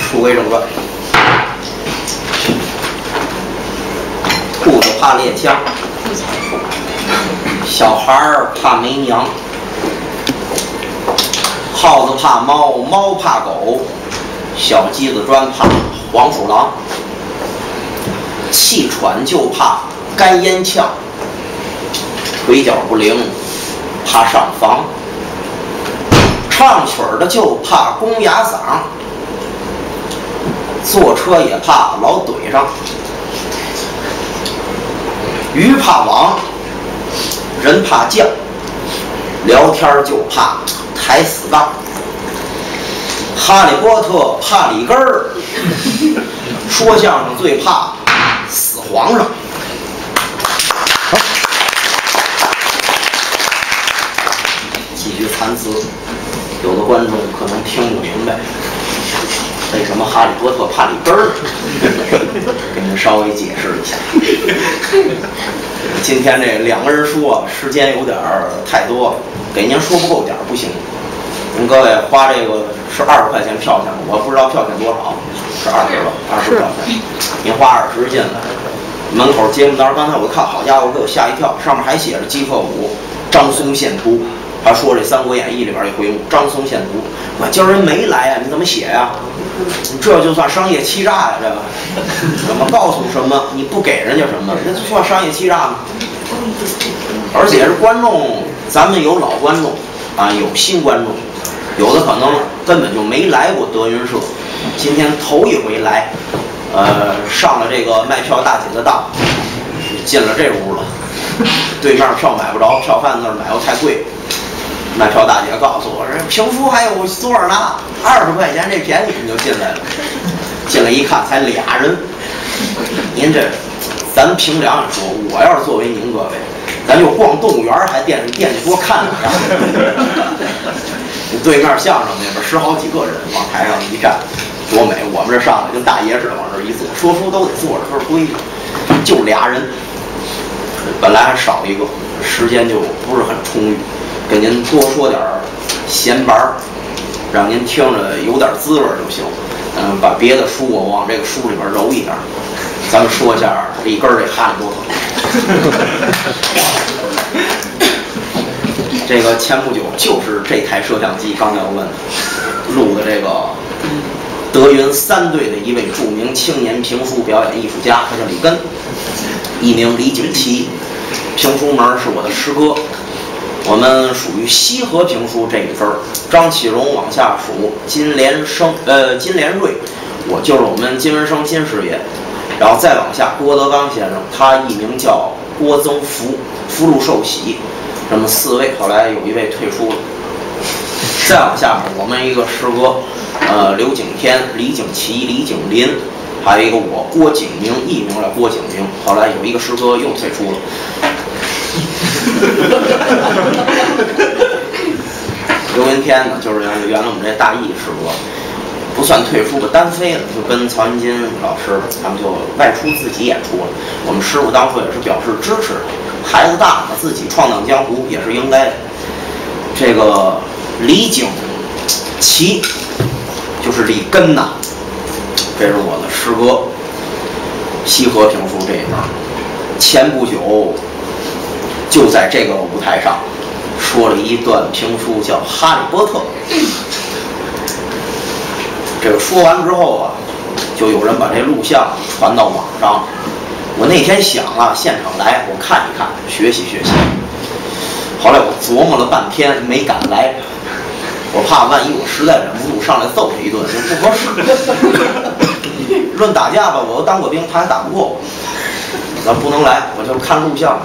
书归正传。兔子怕猎枪，小孩儿怕没娘，耗子怕猫，猫怕狗，小鸡子专怕黄鼠狼。气喘就怕干烟呛，腿脚不灵怕上房，唱曲儿的就怕公鸭嗓，坐车也怕老怼上。鱼怕网，人怕将，聊天儿就怕抬死杠。哈利波特怕里根儿，说相声最怕死皇上。几句残词，有的观众可能听不明白，为什么哈利波特怕里根儿？给您稍微解释一下。今天这两个人说啊，时间有点儿太多了，给您说不够点儿不行。您各位花这个是二十块钱票钱？我不知道票钱多少，是二十吧？二十票钱。您花二十进来，门口节目单，刚才我看，好家伙，给我吓一跳，上面还写着基克武、张松献图，他说这《三国演义》里边一回目张松献图。我今儿人没来啊，你怎么写呀、你这就算商业欺诈呀、这个怎么告诉什么你不给人家什么，那算商业欺诈吗？而且是观众，咱们有老观众啊，有新观众，有的可能根本就没来过德云社，今天头一回来，呃，上了这个卖票大姐的当，进了这屋了，对面票买不着，票贩子那儿买又太贵。卖票大姐告诉我，这评书还有座儿呢，二十块钱这便宜，你就进来了。进来一看，才俩人。您这，咱凭良心说，我要是作为您各位，咱就逛动物园儿还惦记惦记多看两下。你对面相声那边十好几个人往台上一站，多美！我们这上来跟大爷似的往这一坐，说书都得坐着，都是规矩。就俩人，本来还少一个，时间就不是很充裕。给您多说点儿闲白儿，让您听着有点滋味儿就行。嗯，把别的书我往这个书里边揉一点儿。咱们说一下李根儿这哈利波特。这个前不久就是这台摄像机，刚才我问，录的这个德云三队的一位著名青年评书表演艺术家，他叫李根，艺名李锦琦。评书门是我的师哥。我们属于西河评书这一分儿，张启荣往下数，金莲生，呃，金莲瑞，我就是我们金文生金师爷，然后再往下，郭德纲先生，他艺名叫郭增福，福禄寿喜，那么四位，后来有一位退出了。再往下，我们一个师哥，呃，刘景天、李景琦、李景林，还有一个我郭景明，艺名叫郭景明，后来有一个师哥又退出了。刘文天呢，就是原原来我们这大艺师哥，不算退出吧，单飞了，就跟曹云金老师他们就外出自己演出了。我们师傅当初也是表示支持，孩子大了，自己闯荡江湖也是应该的。这个李景琦就是李根呐，这是我的师哥，西河评书这一边儿，前不久。就在这个舞台上，说了一段评书，叫《哈利波特》。这个说完之后啊，就有人把这录像传到网上。我那天想啊，现场来我看一看，学习学习。后来我琢磨了半天，没敢来，我怕万一我实在忍不住上来揍他一顿，就不合适。论打架吧，我都当过兵，他还打不过我，咱不能来，我就看录像。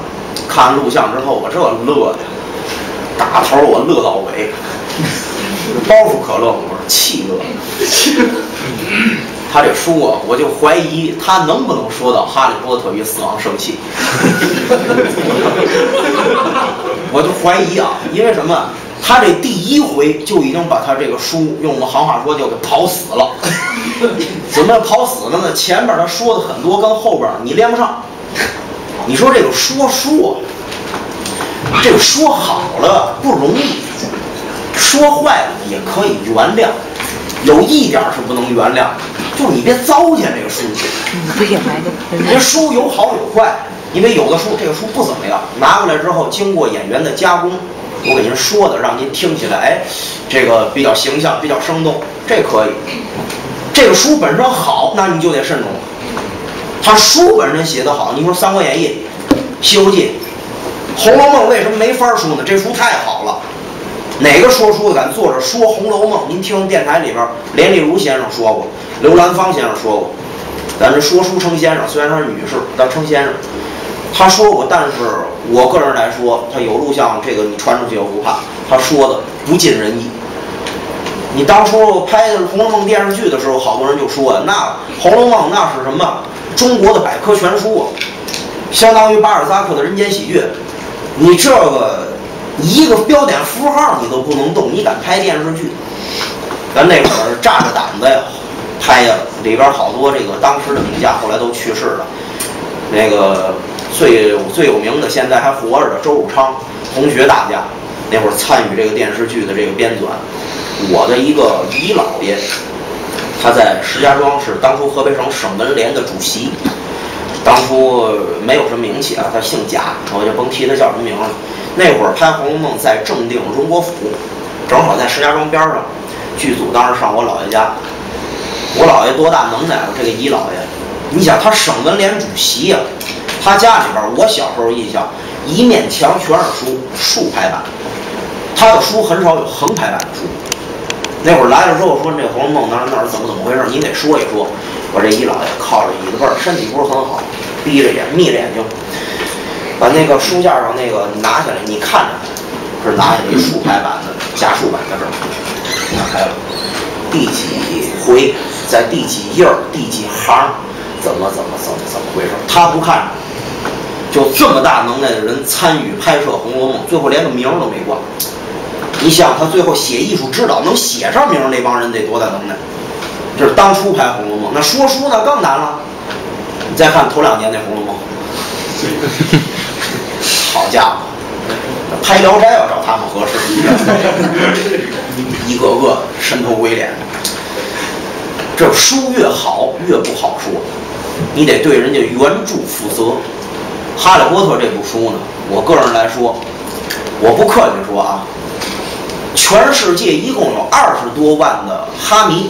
看完录像之后，我这乐的，打头我乐到尾，包袱可乐，我是气乐。他这书啊，我就怀疑他能不能说到《哈利波特与死亡圣器 》，我就怀疑啊，因为什么？他这第一回就已经把他这个书用我们行话说就给跑死了。怎么跑死了呢？前边他说的很多，跟后边你连不上。你说这个说书啊，这个说好了不容易，说坏了也可以原谅。有一点是不能原谅，就是你别糟践这个书。不也来的？这书有好有坏，因为有的书这个书不怎么样，拿过来之后经过演员的加工，我给您说的，让您听起来，哎，这个比较形象，比较生动，这可以。这个书本身好，那你就得慎重。他书本身写得好，你说《三国演义》《西游记》《红楼梦》为什么没法说呢？这书太好了。哪个说书的敢坐着说《红楼梦》？您听电台里边，连丽如先生说过，刘兰芳先生说过。咱这说书称先生，虽然他是女士，但称先生。他说过，但是我个人来说，他有录像，这个你传出去我不怕。他说的不尽人意。你当初拍《红楼梦》电视剧的时候，好多人就说，那《红楼梦》那是什么？中国的百科全书啊，相当于巴尔扎克的人间喜剧。你这个。一个标点符号你都不能动，你敢拍电视剧？咱那会儿炸着胆子呀拍呀，里边好多这个当时的名家后来都去世了。那个最最有名的现在还活着的周汝昌同学大家，那会儿参与这个电视剧的这个编纂。我的一个姨姥爷，他在石家庄是当初河北省省文联的主席，当初没有什么名气啊，他姓贾，我就甭提他叫什么名了。那会儿拍《红楼梦》在正定荣国府，正好在石家庄边上。剧组当时上我姥爷家，我姥爷多大能耐？我这个姨姥爷，你想他省文联主席呀，他家里边，我小时候印象，一面墙全是书，竖排版，他的书很少有横排版的书。那会儿来了之后说那《红楼梦》哪哪怎么怎么回事？你得说一说。我这一老爷靠着椅子背儿，身体不是很好，闭着眼，眯着眼睛。把那个书架上那个拿下来，你看着，是拿下来竖排版的加竖版的这儿，打开了，第几回，在第几页儿，第几行，怎么怎么怎么怎么回事？他不看，就这么大能耐的人参与拍摄《红楼梦》，最后连个名儿都没挂。你想他最后写艺术指导能写上名儿，那帮人得多大能耐？这是当初拍《红楼梦》，那说书那更难了。你再看头两年那《红楼梦》。好家伙，拍《聊斋》要找他们合适，一个个神头鬼脸。这书越好越不好说，你得对人家原著负责。《哈利波特》这部书呢，我个人来说，我不客气说啊，全世界一共有二十多万的哈迷，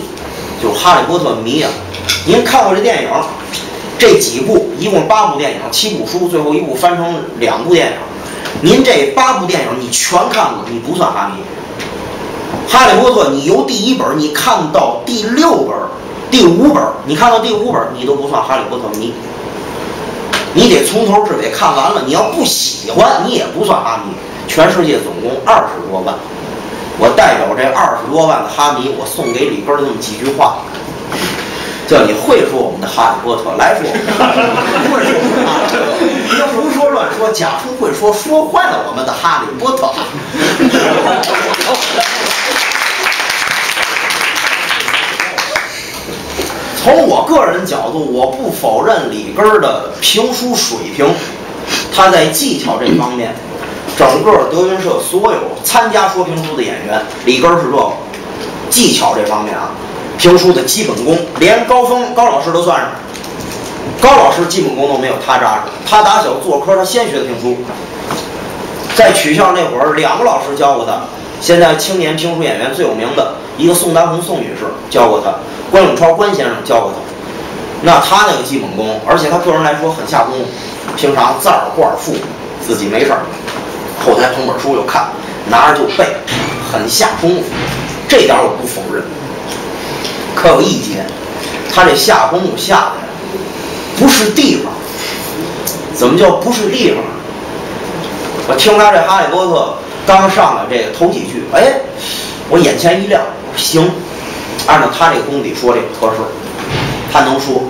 就是《哈利波特》迷啊。您看过这电影？这几部一共八部电影，七部书，最后一部翻成两部电影。您这八部电影你全看过，你不算哈迷。哈利波特，你由第一本你看到第六本、第五本，你看到第五本你都不算哈利波特迷。你得从头至尾看完了，你要不喜欢，你也不算哈迷。全世界总共二十多万，我代表这二十多万的哈迷，我送给里边的那么几句话。叫你会说我们的哈利波特来说，不会说哈利波特，别胡说乱说。假充会说，说坏了我们的哈利波特。从我个人角度，我不否认李根儿的评书水平，他在技巧这方面，整个德云社所有参加说评书的演员，里根是这个技巧这方面啊。评书的基本功，连高峰高老师都算上。高老师基本功都没有他扎实。他打小做科，他先学的评书。在曲校那会儿，两个老师教过他。现在青年评书演员最有名的一个宋丹红宋女士教过他，关永超关先生教过他。那他那个基本功，而且他个人来说很下功夫。平常字儿挂儿赋，自己没事儿，后台捧本书就看，拿着就背，很下功夫。这点我不否认。可有一节，他这下功夫下的呀，不是地方。怎么叫不是地方？我听他这《哈利波特》刚上来这个头几句，哎，我眼前一亮，行，按照他这个功底说这个合适，他能说。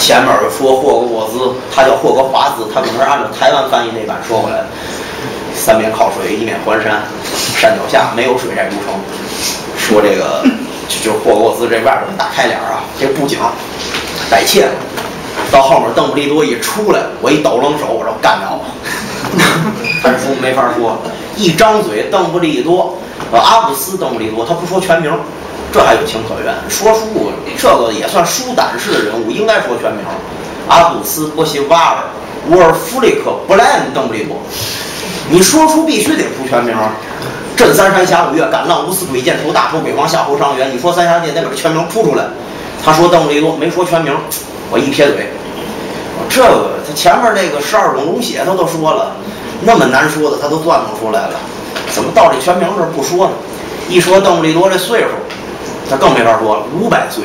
前面说霍格沃兹，他叫霍格华兹，他可能是按照台湾翻译那版说过来的。三面靠水，一面环山，山脚下没有水寨都城。说这个。就就霍格沃兹这外边大开脸啊，这布景带切了。到后面邓布利多一出来，我一抖冷手，我说干了。他书没法说，一张嘴邓布利多，呃阿布斯邓布利多，他不说全名，这还有情可原。说书这个也算书胆式的人物，应该说全名：阿布斯·波西瓦尔·沃尔弗里克·布莱恩·邓布利多。你说出必须得出全名。镇三山侠五岳，敢浪无私鬼剑头，大仇鬼王夏侯尚元。你说三侠剑得把这全名出出来。他说邓布利多没说全名，我一撇嘴。这个他前面那个十二种龙血他都说了，那么难说的他都断不出来了，怎么到这全名这不说呢？一说邓布利多这岁数，他更没法说了，五百岁。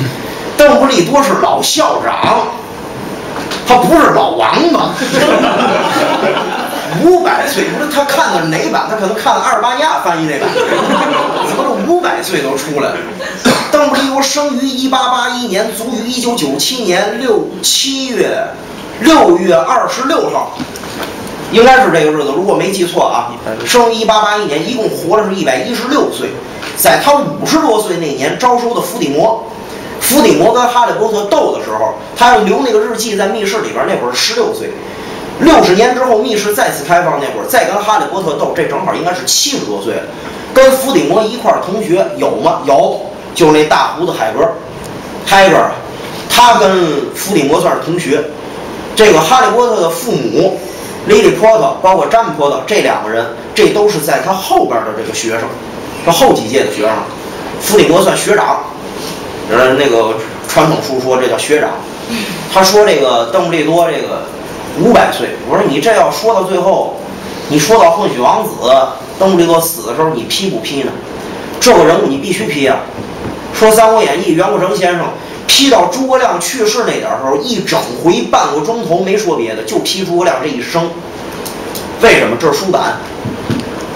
邓布利多是老校长，他不是老王八。五百岁，不是他看的哪版？他可能看了阿尔巴尼亚翻译那版。怎么这五百岁都出来了？邓布利多生于一八八一年，卒于一九九七年六七月六月二十六号，应该是这个日子，如果没记错啊。生于一八八一年，一共活了是一百一十六岁。在他五十多岁那年招收的伏地魔，伏地魔跟哈利波特斗的时候，他要留那个日记在密室里边，那会儿十六岁。六十年之后，密室再次开放那会儿，再跟哈利波特斗，这正好应该是七十多岁了。跟伏地魔一块儿同学有吗？有，就是那大胡子海格，海格，他跟伏地魔算是同学。这个哈利波特的父母，莉莉波特，包括詹姆波特这两个人，这都是在他后边的这个学生，他后几届的学生。伏地魔算学长，呃，那个传统书说这叫学长。他说这个邓布利多这个。五百岁，我说你这要说到最后，你说到混血王子邓布利多死的时候，你批不批呢？这个人物你必须批啊！说《三国演义》，袁国成先生批到诸葛亮去世那点时候，一整回半个钟头没说别的，就批诸葛亮这一生。为什么？这是书胆。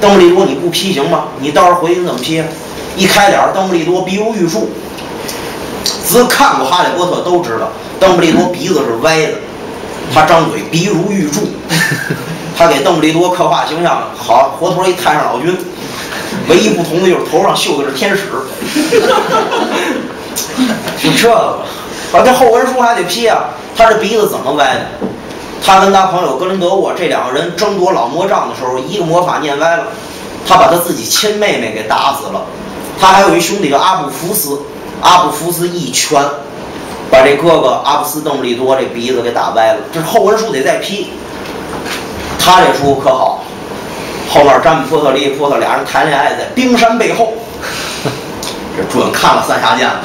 邓布利多你不批行吗？你到时候回去怎么批？一开脸，邓布利多鼻如玉树。只看过《哈利波特》都知道，邓布利多鼻子是歪的。他张嘴鼻如玉柱，他给邓布利多刻画形象好，活脱一太上老君，唯一不同的就是头上绣的是天使。就这个，啊，这后文书还得批啊。他这鼻子怎么歪的？他跟他朋友格林德沃这两个人争夺老魔杖的时候，一个魔法念歪了，他把他自己亲妹妹给打死了。他还有一兄弟叫阿布福斯，阿布福斯一拳。把这哥哥阿布斯·邓布利多这鼻子给打歪了，这是后文书得再批。他这书可好，后面詹姆·波特、利波特俩人谈恋爱在冰山背后，这准看了《三侠剑》了。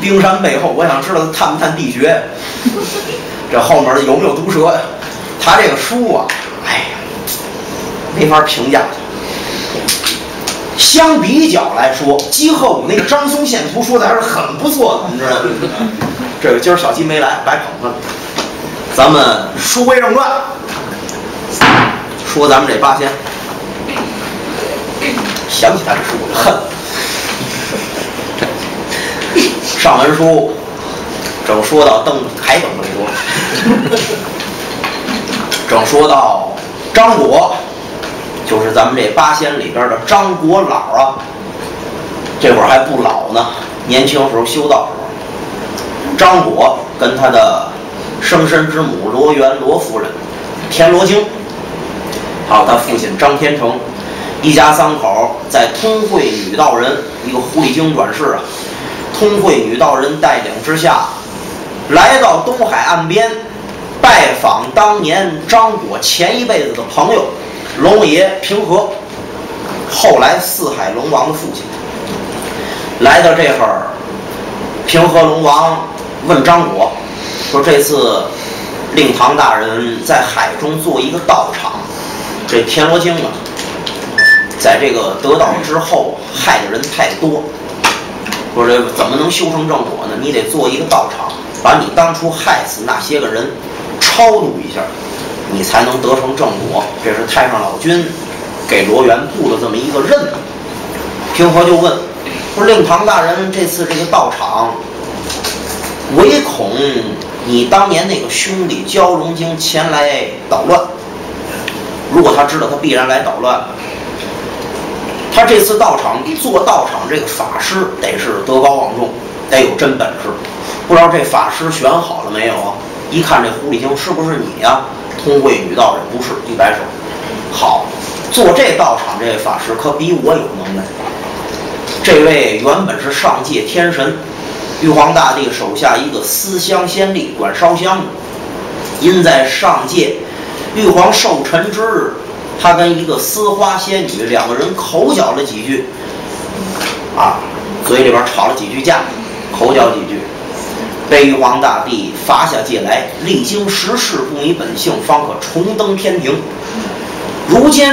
冰山背后，我想知道他探不探地穴？这后面有没有毒蛇呀？他这个书啊，哎呀，没法评价。相比较来说，姬鹤武那个张松献图说的还是很不错的，你知道吗？这个今儿小鸡没来，白捧他了。咱们书归正传，说咱们这八仙。想起他这书我就恨。上文书正说到邓还邓布利多，正说到张果。就是咱们这八仙里边的张国老啊，这会儿还不老呢，年轻时候修道时候。张果跟他的生身之母罗元罗夫人，田罗京，还有他父亲张天成，一家三口在通惠女道人一个狐狸精转世啊，通惠女道人带领之下，来到东海岸边，拜访当年张果前一辈子的朋友。龙爷平和，后来四海龙王的父亲，来到这会儿，平和龙王问张果说：“这次令堂大人在海中做一个道场，这田螺精啊，在这个得道之后害的人太多，说这怎么能修成正果呢？你得做一个道场，把你当初害死那些个人超度一下。”你才能得成正果，这是太上老君给罗元布的这么一个任务。平和就问说：“令堂大人，这次这个道场，唯恐你当年那个兄弟蛟龙精前来捣乱。如果他知道，他必然来捣乱。他这次到场做道场，这个法师得是德高望重，得有真本事。不知道这法师选好了没有啊？一看这狐狸精，是不是你呀？”通慧女道人不是一摆手，好，做这道场这位法师可比我有能耐。这位原本是上界天神，玉皇大帝手下一个司香仙吏，管烧香的。因在上界玉皇寿辰之日，他跟一个丝花仙女两个人口角了几句，啊，嘴里边吵了几句架，口角几句，被玉皇大帝罚下界来，历经十世不迷本性，方可重登天庭。如今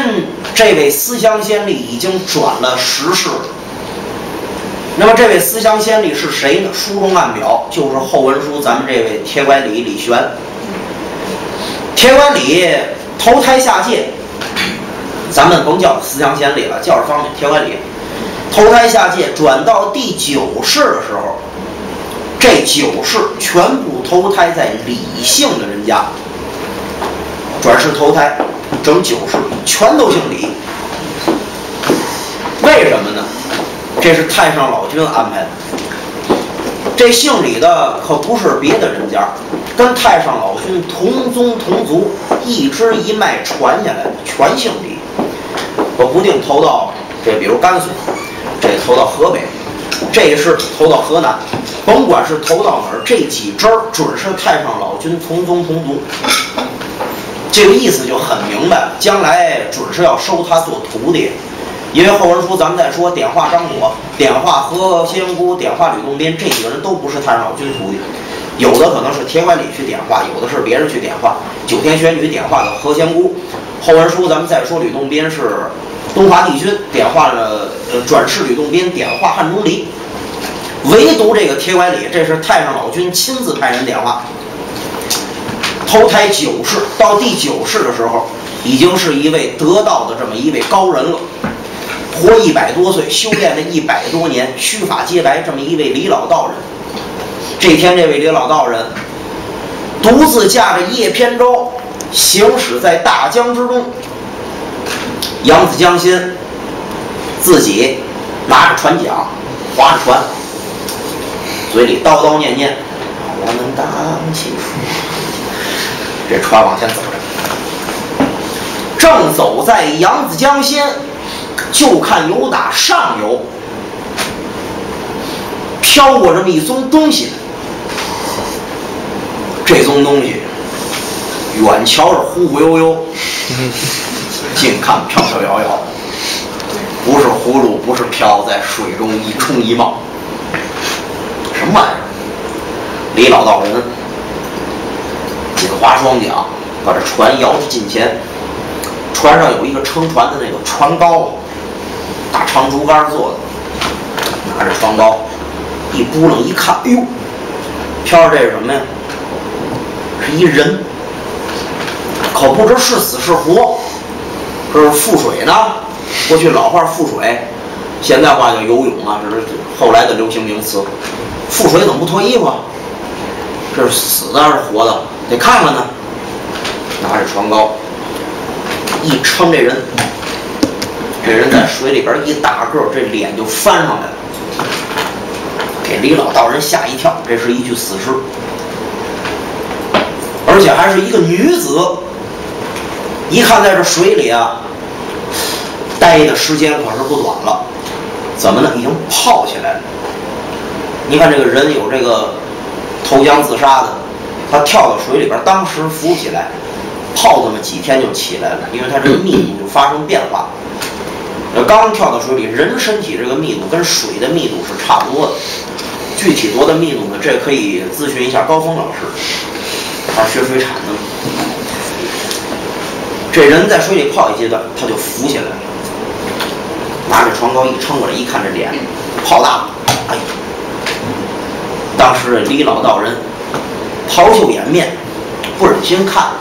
这位思乡仙吏已经转了十世。那么这位思乡仙吏是谁呢？书中暗表就是后文书咱们这位铁拐李李玄。铁拐李投胎下界，咱们甭叫思乡仙吏了，叫着方便。铁拐李投胎下界，转到第九世的时候，这九世全部投胎在李姓的人家，转世投胎。整九世全都姓李，为什么呢？这是太上老君安排的。这姓李的可不是别的人家，跟太上老君同宗同族，一支一脉传下来的，全姓李。我不定投到这，比如甘肃，这投到河北，这是投到河南，甭管是投到哪儿，这几支准是太上老君同宗同族。这个意思就很明白，将来准是要收他做徒弟，因为后文书咱们再说点化张果、点化何仙姑、点化吕洞宾这几个人都不是太上老君徒弟，有的可能是铁拐李去点化，有的是别人去点化。九天玄女点化的何仙姑，后文书咱们再说吕洞宾是东华帝君点化了，呃，转世吕洞宾点化汉钟离，唯独这个铁拐李，这是太上老君亲自派人点化。投胎九世，到第九世的时候，已经是一位得道的这么一位高人了，活一百多岁，修炼了一百多年，须发皆白，这么一位李老道人。这天，这位李老道人独自驾着叶扁舟，行驶在大江之中。扬子江心自己拿着船桨，划着船，嘴里叨叨念念：“我们荡起。水。”这船往前走着，正走在扬子江心，就看有打上游。飘过这么一宗东西。这宗东西，远瞧着忽忽悠悠，近看飘飘摇摇，不是葫芦，不是飘，在水中一冲一冒，什么玩意儿？李老道人。紧划双桨，把这船摇至近前。船上有一个撑船的那个船篙，大长竹竿做的。拿着船篙，一扑棱一看，哎呦，飘着这是什么呀？是一人，可不知是死是活。这是覆水呢。过去老话覆水，现在话叫游泳啊，这是后来的流行名词。覆水怎么不脱衣服？这是死的还是活的？得看看呢，拿着船高一撑，这人，这人在水里边一打个，这脸就翻上来了，给李老道人吓一跳。这是一具死尸，而且还是一个女子。一看在这水里啊，待的时间可是不短了。怎么呢？已经泡起来了。你看这个人有这个投江自杀的。他跳到水里边，当时浮起来，泡这么几天就起来了，因为他这个密度就发生变化。呃，刚跳到水里，人身体这个密度跟水的密度是差不多的，具体多大密度呢？这可以咨询一下高峰老师，他学水产的。这人在水里泡一阶段，他就浮起来了，拿着船篙一撑过来，一看这脸泡大了，哎，当时李老道人。抛袖掩面，不忍心看。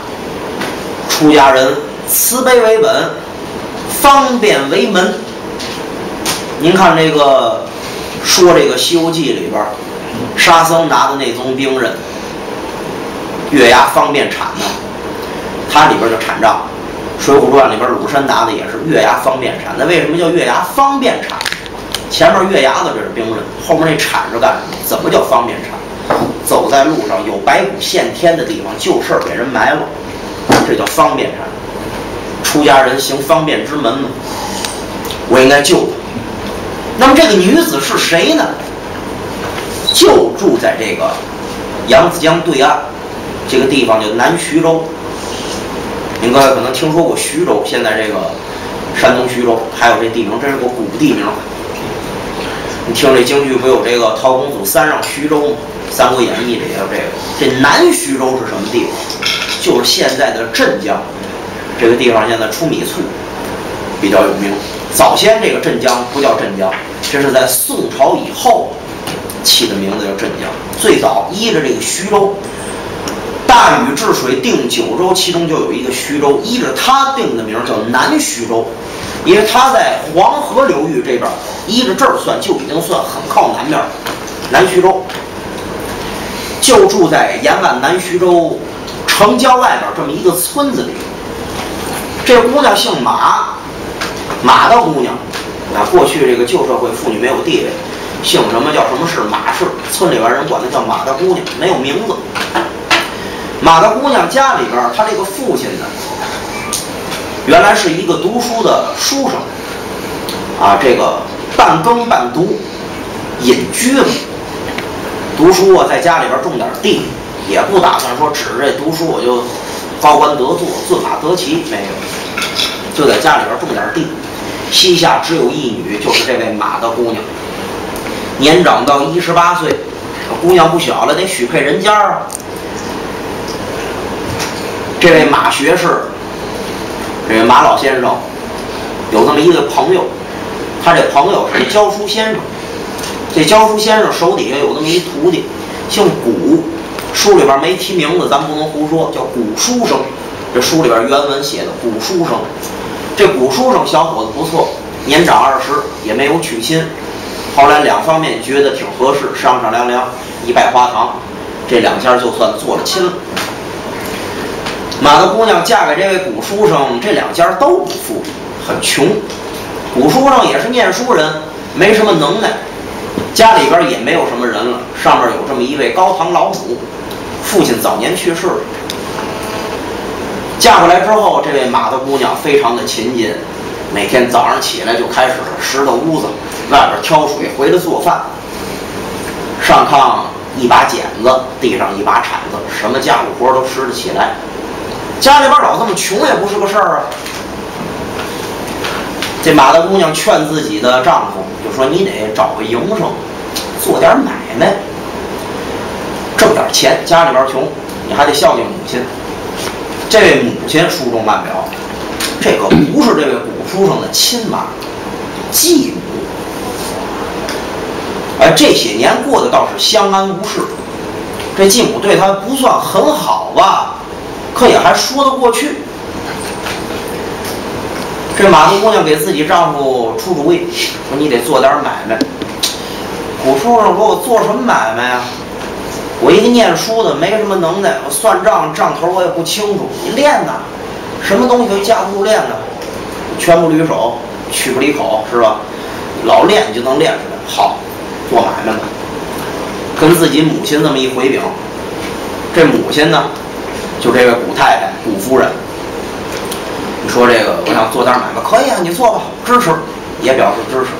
出家人慈悲为本，方便为门。您看这个说这个《西游记》里边，沙僧拿的那宗兵刃，月牙方便铲呢，它里边就铲杖。《水浒传》里边鲁山拿的也是月牙方便铲。那为什么叫月牙方便铲？前面月牙子这是兵刃，后面那铲是干什么？怎么叫方便铲？走在路上有白骨现天的地方，旧事儿给人埋了，这叫方便铲。出家人行方便之门嘛，我应该救他。那么这个女子是谁呢？就住在这个扬子江对岸这个地方，叫南徐州。您各位可能听说过徐州，现在这个山东徐州还有这地名，这是个古地名。你听这京剧不有这个陶公祖三让徐州吗？《三国演义》里也有这个。这南徐州是什么地方？就是现在的镇江。这个地方现在出米醋，比较有名。早先这个镇江不叫镇江，这是在宋朝以后起的名字叫镇江。最早依着这个徐州，大禹治水定九州，其中就有一个徐州，依着他定的名叫南徐州，因为他在黄河流域这边，依着这儿算就已经算很靠南边了，南徐州。就住在沿岸南徐州城郊外边这么一个村子里。这姑娘姓马，马的姑娘。啊，过去这个旧社会妇女没有地位，姓什么叫什么氏，马氏。村里边人管她叫马大姑娘，没有名字。马的姑娘家里边，她这个父亲呢，原来是一个读书的书生，啊，这个半耕半读，隐居了。读书啊，在家里边种点地，也不打算说指着这读书我就高官得坐、自马得骑，没有，就在家里边种点地。膝下只有一女，就是这位马的姑娘，年长到一十八岁，姑娘不小了，得许配人家啊。这位马学士，这位马老先生，有这么一个朋友，他这朋友是教书先生。这教书先生手底下有这么一徒弟，姓古，书里边没提名字，咱不能胡说，叫古书生。这书里边原文写的古书生，这古书生小伙子不错，年长二十，也没有娶亲。后来两方面觉得挺合适，商商量量，一拜花堂，这两家就算做了亲了。马大姑娘嫁给这位古书生，这两家都不富，很穷。古书生也是念书人，没什么能耐。家里边也没有什么人了，上面有这么一位高堂老母，父亲早年去世了。嫁过来之后，这位马大姑娘非常的勤谨，每天早上起来就开始拾掇屋子，外边挑水，回来做饭。上炕一把剪子，地上一把铲子，什么家务活都拾得起来。家里边老这么穷也不是个事儿啊。这马大姑娘劝自己的丈夫，就说：“你得找个营生，做点买卖，挣点钱。家里边穷，你还得孝敬母亲。这位母亲书中慢表，这可不是这位古书生的亲妈，继母。哎，这些年过得倒是相安无事。这继母对他不算很好吧，可也还说得过去。”这马大姑娘给自己丈夫出主意，说你得做点买卖。古书上说：“我做什么买卖啊？我一个念书的，没什么能耐，我算账账头我也不清楚。你练呐，什么东西架不住练呢？拳不离手，曲不离口，是吧？老练你就能练出来。好，做买卖吧。跟自己母亲这么一回禀，这母亲呢，就这位古太太，古夫人。”你说这个，我想做点买卖，可以啊，你做吧，支持，也表示支持。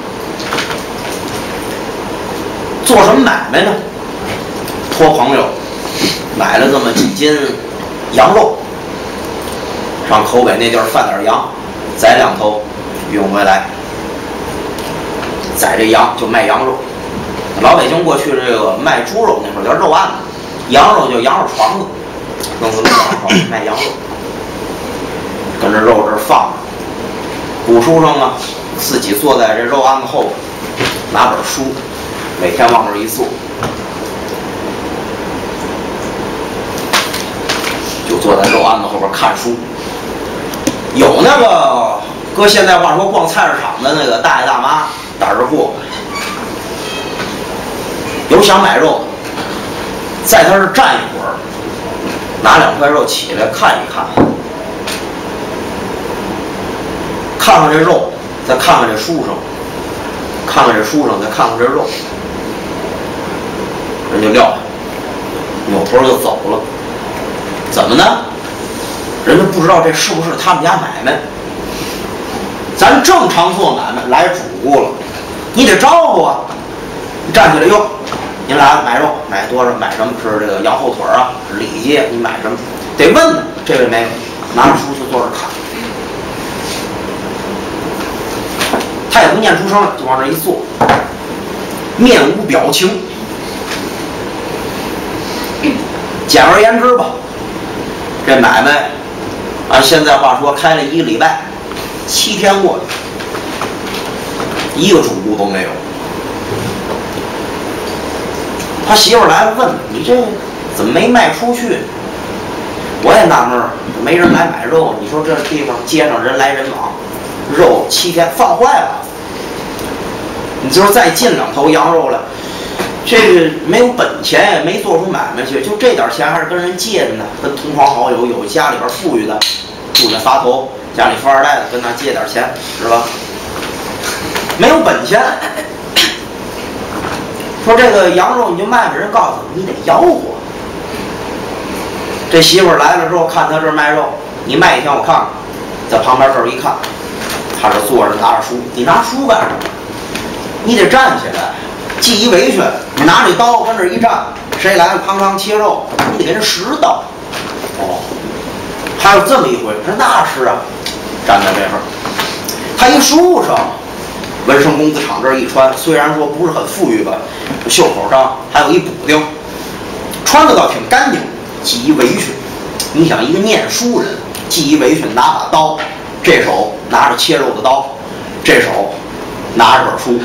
做什么买卖呢？托朋友买了这么几斤羊肉，上口北那地儿贩点羊，宰两头运回来，宰这羊就卖羊肉。老北京过去这个卖猪肉那会儿叫肉案子，羊肉就羊肉床子，弄这么羊肉床卖羊肉。跟这肉这儿放着，古书生啊，自己坐在这肉案子后边，拿本书，每天往这一坐，就坐在肉案子后边看书。有那个搁现在话说逛菜市场的那个大爷大妈，打这过，有想买肉的，在他这儿站一会儿，拿两块肉起来看一看。看看这肉，再看看这书生，看看这书生，再看看这肉，人就撂下，扭头就走了。怎么呢？人家不知道这是不是他们家买卖。咱正常做买卖来主顾了，你得招呼啊！站起来哟，您来了买肉，买多少？买什么？是这个羊后腿啊？里脊？你买什么？得问呢。这位没拿着书就坐着看，他也不念出声，就往这一坐，面无表情。简而言之吧，这买卖按现在话说开了一个礼拜，七天过去。一个主顾都没有，他媳妇来了问：“你这怎么没卖出去？”我也纳闷儿，没人来买肉。你说这地方街上人来人往，肉七天放坏了。你就是再进两头羊肉来，这个没有本钱，也没做出买卖去，就这点钱还是跟人借的呢。跟同行好友有家里边富裕的，住在发头，家里富二代的，跟他借点钱，是吧？没有本钱，说这个羊肉你就卖吧，人告诉你，你得吆喝。这媳妇儿来了之后，看他这卖肉，你卖一天我看看，在旁边这儿一看，他这坐着拿着书，你拿书干什么？你得站起来，系一围裙，你拿着刀跟这一站，谁来了哐哐切肉，你得给人十刀。哦，还有这么一回，说那是啊，站在这儿，他一书生。文生工资厂这一穿，虽然说不是很富裕吧，袖口上还有一补丁，穿的倒挺干净，系一围裙。你想一个念书人系一围裙，拿把刀，这手拿着切肉的刀，这手拿着本书，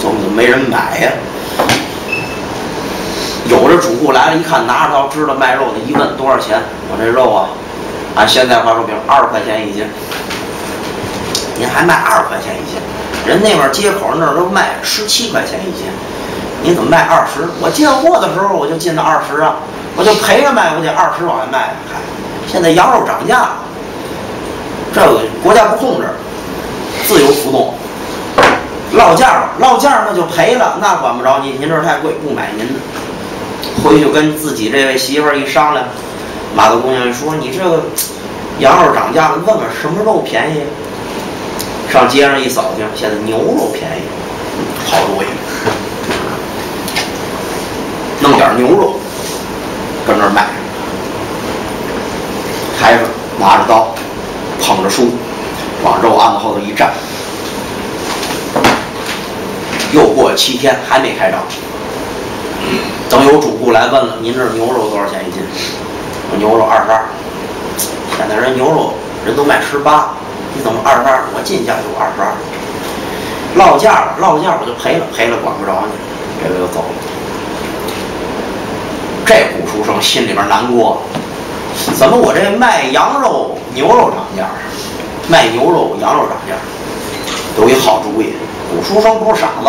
怎么怎么没人买呀？有的主顾来了，一看拿着刀，知道卖肉的，一问多少钱？我这肉啊。按现在话说，比如二十块钱一斤，您还卖二十块钱一斤？人那边街口那儿都卖十七块钱一斤，你怎么卖二十？我进货的时候我就进到二十啊，我就赔着卖，我得二十往外卖。嗨，现在羊肉涨价了，这个国家不控制，自由浮动，落价了，落价那就赔了，那管不着您，您这儿太贵，不买您的。回去跟自己这位媳妇儿一商量。马大姑娘说：“你这个羊肉涨价了，问问什么肉便宜？上街上一扫听，现在牛肉便宜，好东西。弄点牛肉，搁那儿卖。还是拿着刀，捧着书，往肉案子后头一站。又过七天，还没开张。等有主顾来问了，您这牛肉多少钱一斤？”牛肉二十二，现在人牛肉人都卖十八，你怎么二十二？我进价就二十二，落价了，落价我就赔了，赔了管不着你，这个就走了。这古书生心里边难过，怎么我这卖羊肉、牛肉涨价，卖牛肉、羊肉涨价，有一好主意。古书生不是傻子，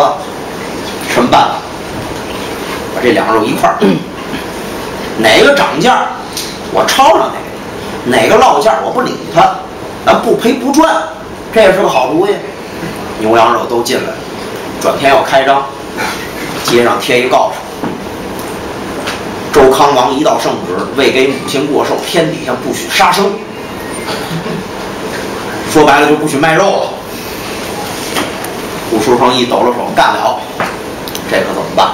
什么办法？把这两肉一块儿，哪个涨价？我抄上哪个，哪个落价我不理他，咱不赔不赚，这也是个好主意。牛羊肉都进来，转天要开张，街上贴一告示：周康王一道圣旨，为给母亲过寿，天底下不许杀生。说白了就不许卖肉了。顾书生一抖了手，干了，这可怎么办？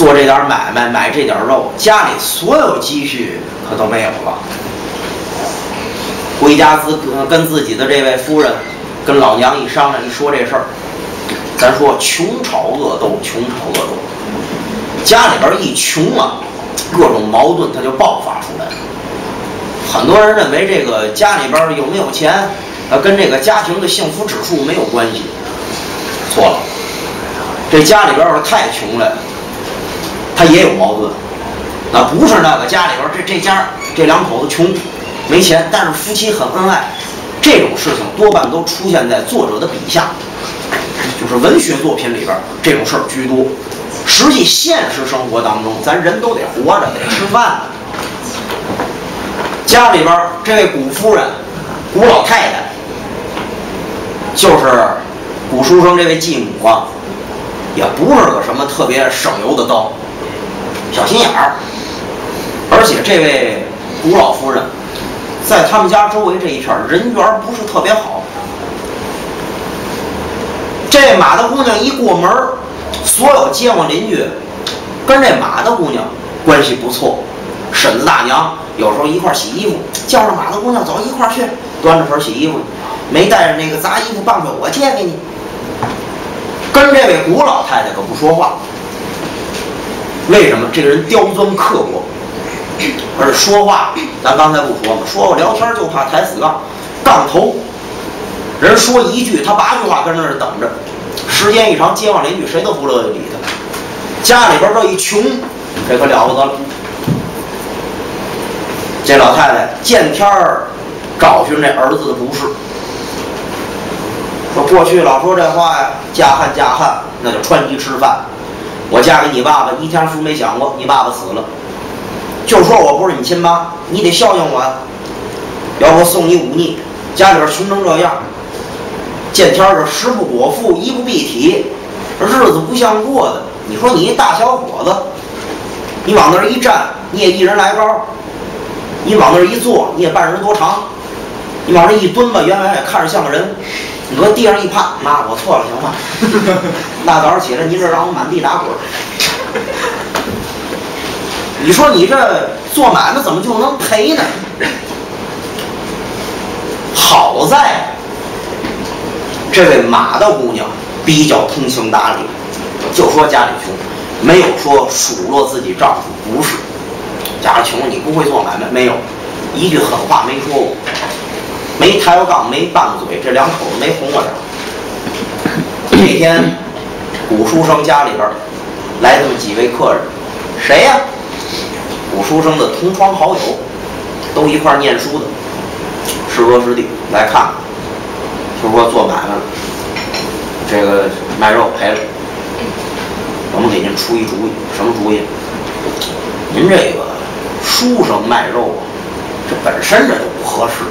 做这点买卖，买这点肉，家里所有积蓄可都没有了。回家自跟自己的这位夫人，跟老娘一商量，一说这事儿，咱说穷吵恶斗，穷吵恶斗，家里边一穷啊，各种矛盾它就爆发出来了。很多人认为这个家里边有没有钱，呃，跟这个家庭的幸福指数没有关系，错了。这家里边要是太穷了。他也有矛盾，那不是那个家里边这这家这两口子穷，没钱，但是夫妻很恩爱，这种事情多半都出现在作者的笔下，就是文学作品里边这种事儿居多。实际现实生活当中，咱人都得活着，得吃饭。家里边这位古夫人，古老太太，就是古书生这位继母啊，也不是个什么特别省油的刀。小心眼儿，而且这位古老夫人在他们家周围这一片人缘不是特别好。这马大姑娘一过门，所有街坊邻居跟这马大姑娘关系不错。婶子大娘有时候一块洗衣服，叫上马大姑娘走一块去，端着盆洗衣服，没带着那个杂衣服棒槌，我借给你。跟这位古老太太可不说话。为什么？这个人刁钻刻薄，而说话，咱刚才不说吗？说我聊天就怕抬死杠，杠头。人说一句，他八句话跟那儿等着。时间一长，街坊邻居谁都不乐意理他。家里边这一穷，这可了不得了。这老太太见天儿找寻这儿子的不是，说过去老说这话呀，嫁汉嫁汉，那就穿衣吃饭。我嫁给你爸爸，一天书没想过，你爸爸死了，就说我不是你亲妈，你得孝敬我。要不送你忤逆，家里边穷成这样。见天儿食不果腹，衣不蔽体，这日子不像过的。你说你一大小伙子，你往那儿一站，你也一人来高；你往那儿一坐，你也半人多长；你往那儿一蹲吧，远远也看着像个人。你搁地上一趴，妈，我错了，行吗？大早上起来，您这让我满地打滚。你说你这做买卖怎么就能赔呢？好在。这位马大姑娘比较通情达理，就说家里穷，没有说数落自己丈夫，不是家里穷，你不会做买卖，没有一句狠话没说过，没抬过杠，没拌过嘴，这两口子没红过脸。那天古书生家里边来这么几位客人，谁呀？古书生的同窗好友，都一块念书的，师哥师弟来看看。就说做买卖了，这个卖肉赔了，我们给您出一主意，什么主意？您这个书生卖肉啊，这本身这就不合适，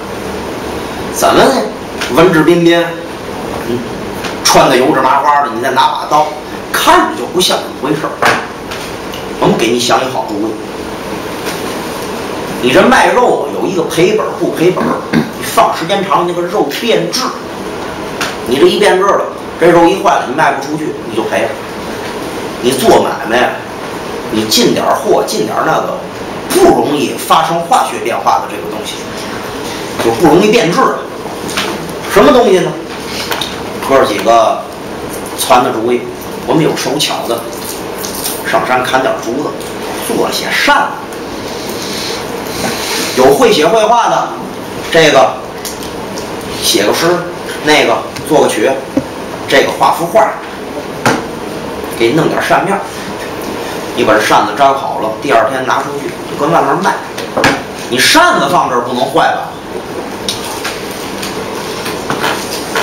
怎么呢？文质彬彬，嗯，穿的油纸麻花的，你再拿把刀，看着就不像那么回事儿。我们给你想一好主意，你这卖肉有一个赔本不赔本，你放时间长，那个肉变质。你这一变质了，这肉一坏了，你卖不出去，你就赔了。你做买卖，你进点货，进点那个不容易发生化学变化的这个东西，就不容易变质。什么东西呢？哥儿几个攒的主意，我们有手巧的，上山砍点竹子，做些扇子；有会写绘画的，这个写个诗，那个。做个曲，这个画幅画，给你弄点扇面。你把这扇子粘好了，第二天拿出去就搁外面卖。你扇子放这儿不能坏吧？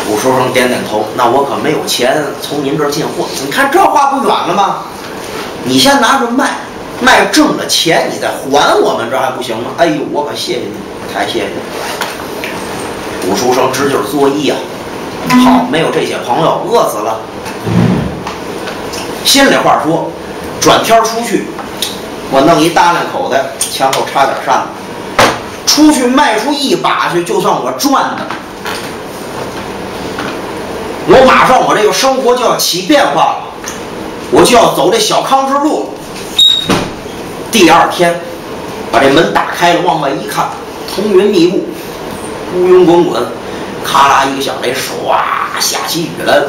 武书生点点头，那我可没有钱从您这儿进货。你看这话不远了吗？你先拿着卖，卖挣了钱你再还我们，这还不行吗？哎呦，我可谢谢你，太谢谢了。武书生直就是作揖啊。好，没有这些朋友，饿死了。心里话说，转天出去，我弄一大两口袋，前后插点扇子，出去卖出一把去，就算我赚的。我马上我这个生活就要起变化了，我就要走这小康之路了。第二天，把这门打开了，往外一看，彤云密布，乌云滚滚。咔啦一个响雷，唰下起雨来了。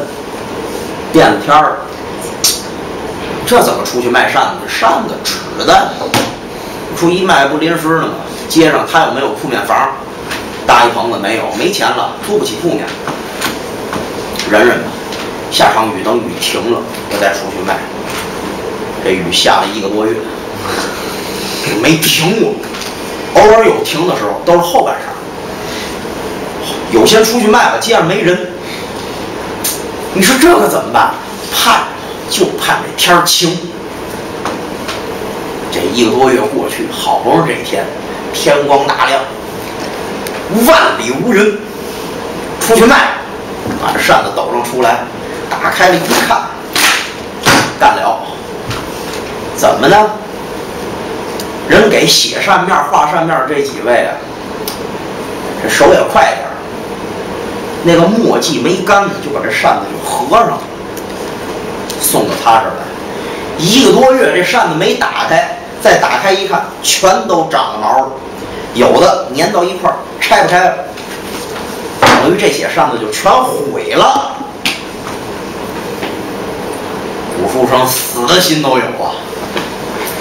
变了天儿，这怎么出去卖扇子？扇子纸的，出一卖不临时的吗？街上他有没有铺面房？搭一棚子没有，没钱了，租不起铺面。忍忍吧，下场雨等雨停了，我再出去卖。这雨下了一个多月，没停过，偶尔有停的时候，都是后半晌。有些出去卖了，街上没人。你说这可怎么办？盼，就盼这天晴。这一个多月过去，好不容易这一天，天光大亮，万里无云。出去卖，把这扇子抖上出来，打开了一看，干了。怎么呢？人给写扇面、画扇面这几位啊，这手也快点。那个墨迹没干呢，就把这扇子就合上了，送到他这儿来。一个多月，这扇子没打开，再打开一看，全都长了毛了，有的粘到一块儿，拆不开了。等于这些扇子就全毁了。古书生死的心都有啊！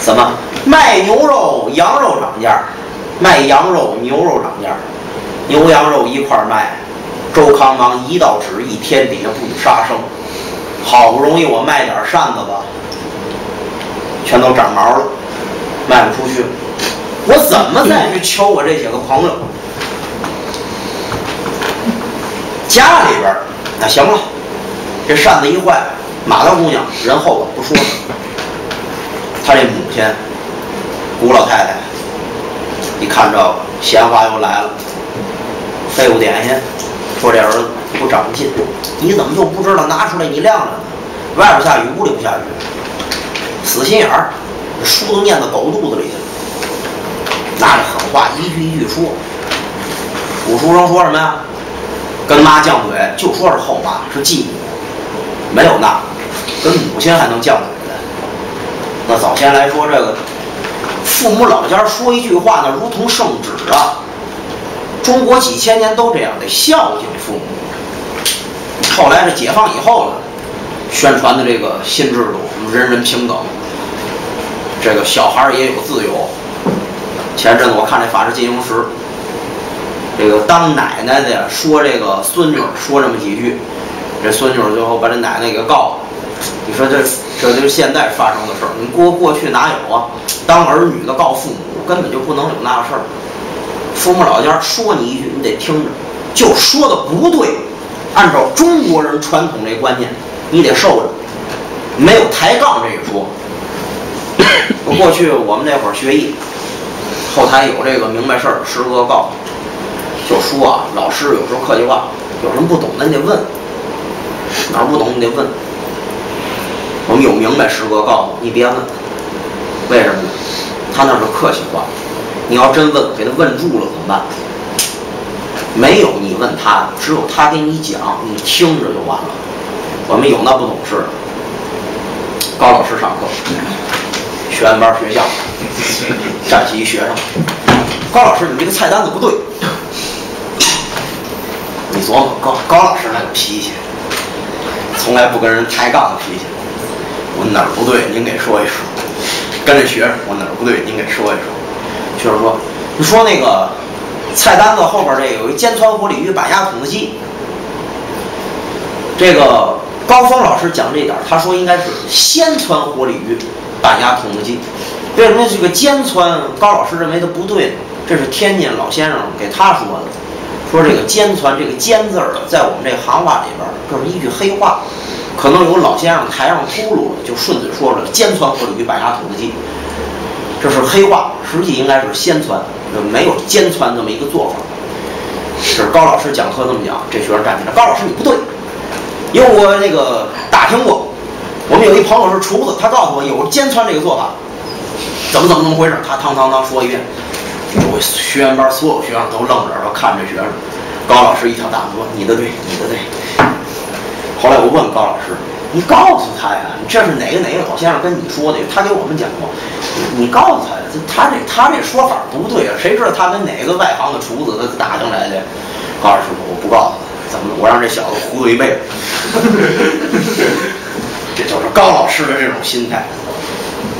怎么卖牛肉、羊肉涨价？卖羊肉、牛肉涨价，牛羊肉一块卖。周康王一道旨意，天底下不许杀生。好不容易我卖点扇子吧，全都长毛了，卖不出去。我怎么再去求我这些个朋友？家里边那行了，这扇子一坏，马大姑娘人后头不说了。他这母亲，古老太太，一看这个闲话又来了，废物点心。说这儿子不长进，你怎么就不知道拿出来你晾晾呢？外边下雨，屋里不下雨，死心眼儿，书都念到狗肚子里去了。拿着狠话一句一句说。古书生说什么呀？跟妈犟嘴，就说是后妈是继母，没有那，跟母亲还能犟嘴的？那早先来说，这个父母老家说一句话，那如同圣旨啊。中国几千年都这样得孝敬父母。后来是解放以后了，宣传的这个新制度，人人平等，这个小孩也有自由。前阵子我看这《法制进行时》，这个当奶奶的说这个孙女说这么几句，这孙女最后把这奶奶给告了。你说这这就是现在发生的事儿。你过过去哪有啊？当儿女的告父母，根本就不能有那事儿。父母老家说你一句，你得听着，就说的不对。按照中国人传统这观念，你得受着，没有抬杠这一说。我过去我们那会儿学艺，后台有这个明白事儿，师哥告诉，就说啊，老师有时候客气话，有什么不懂的你得问，哪儿不懂你得问。我们有明白师哥告诉，你别问，为什么呢？他那是客气话。你要真问，给他问住了怎么办？没有你问他，只有他给你讲，你听着就完了。我们有那不懂事的，高老师上课，学员班学校，站起一学生，高老师，你这个菜单子不对。琢磨高高老师那个脾气，从来不跟人抬杠的脾气。我哪儿不对，您给说一说。跟着学生，我哪儿不对，您给说一说。学生说：“你说那个菜单子后边这有一煎汆火鲤鱼板鸭筒子鸡。”这个高峰老师讲这点，他说应该是鲜汆火鲤鱼板鸭筒子鸡。为什么这个煎汆高老师认为它不对呢？这是天津老先生给他说的，说这个煎汆这个煎字儿在我们这行话里边，这是一句黑话，可能有老先生台上秃噜了，就顺嘴说了煎汆火鲤鱼板鸭筒子鸡。这是黑话，实际应该是鲜汆，没有煎汆这么一个做法。是高老师讲课这么讲，这学生站起来，高老师你不对，因为我那个打听过，我们有一朋友是厨子，他告诉我有煎汆这个做法，怎么怎么怎么回事？他汤汤汤说一遍，我学员班所有学生都愣着都看着学生。高老师一条大拇哥，你的对，你的对。后来我问高老师。你告诉他呀，这是哪个哪个老先生跟你说的？他给我们讲过。你告诉他，他这他这说法不对啊！谁知道他跟哪个外行的厨子他打听来的？高老师说，我不告诉他，怎么我让这小子糊涂一辈子？这就是高老师的这种心态。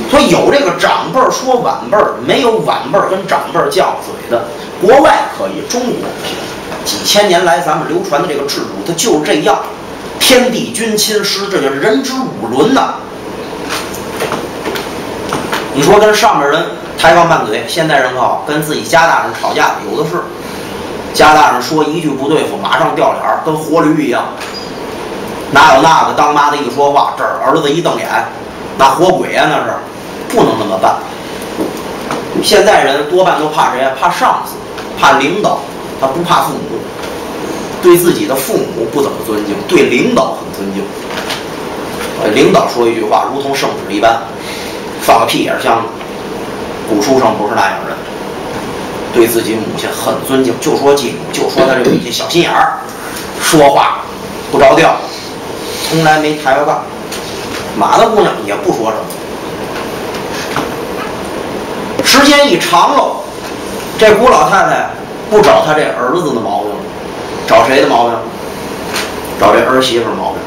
说有这个长辈说晚辈儿，没有晚辈儿跟长辈儿犟嘴的。国外可以，中国不行。几千年来咱们流传的这个制度，它就这样。天地君亲师，这就是人之五伦呐。你说跟上面人抬杠拌嘴，现代人可好，跟自己家大人吵架有的是。家大人说一句不对付，马上掉脸儿，跟活驴一样。哪有那个当妈的一说话，这儿儿子一瞪眼，那活鬼呀那是，不能那么办。现在人多半都怕谁呀？怕上司，怕领导，他不怕父母。对自己的父母不怎么尊敬，对领导很尊敬。领导说一句话，如同圣旨一般，放个屁也是香的。古书上不是那样人，对自己母亲很尊敬，就说继母，就说他这母亲小心眼儿，说话不着调，从来没抬过杠。马大姑娘也不说什么。时间一长喽，这古老太太不找她这儿子的毛病，找谁的毛病？找这儿媳妇毛病。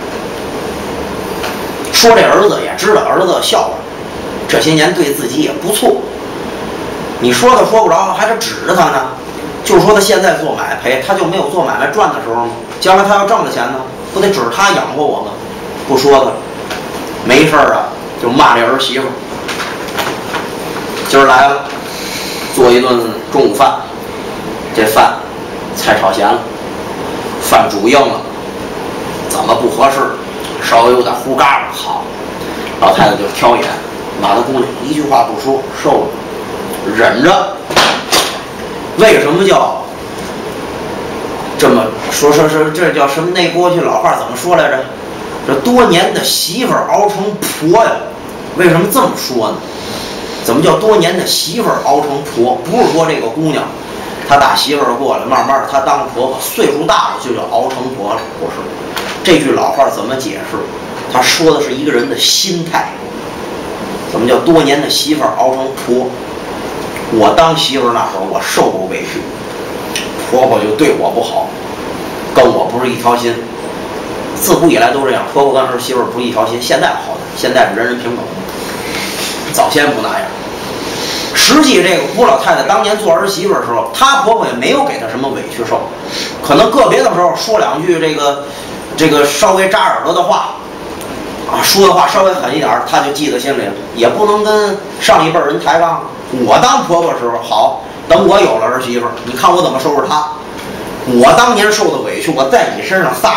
说这儿子也知道儿子孝顺，这些年对自己也不错。你说他说不着，还得指着他呢。就说他现在做买赔，他就没有做买卖赚的时候吗？将来他要挣了钱呢，不得指着他养活我吗？不说他，没事儿啊，就骂这儿媳妇。今儿来了，做一顿中午饭，这饭菜炒咸了，饭煮硬了，怎么不合适？稍微有点糊嘎巴，好，老太太就挑眼，马大姑娘一句话不说，受了，忍着。为什么叫这么说？说说这叫什么？那过去老话怎么说来着？这多年的媳妇熬成婆呀？为什么这么说呢？怎么叫多年的媳妇儿熬成婆？不是说这个姑娘，她打媳妇儿过来，慢慢她当婆婆，岁数大了就叫熬成婆了，不是？这句老话怎么解释？他说的是一个人的心态。怎么叫多年的媳妇儿熬成婆？我当媳妇儿那会儿，我受过委屈，婆婆就对我不好，跟我不是一条心。自古以来都这样，婆婆跟儿媳妇不是一条心。现在好了，现在是人人平等。早先不那样。实际这个吴老太太当年做儿媳妇的时候，她婆婆也没有给她什么委屈受，可能个别的时候说两句这个这个稍微扎耳朵的话，啊，说的话稍微狠一点，她就记在心里了，也不能跟上一辈人抬杠。我当婆婆时候好，等我有了儿媳妇，你看我怎么收拾她。我当年受的委屈，我在你身上撒。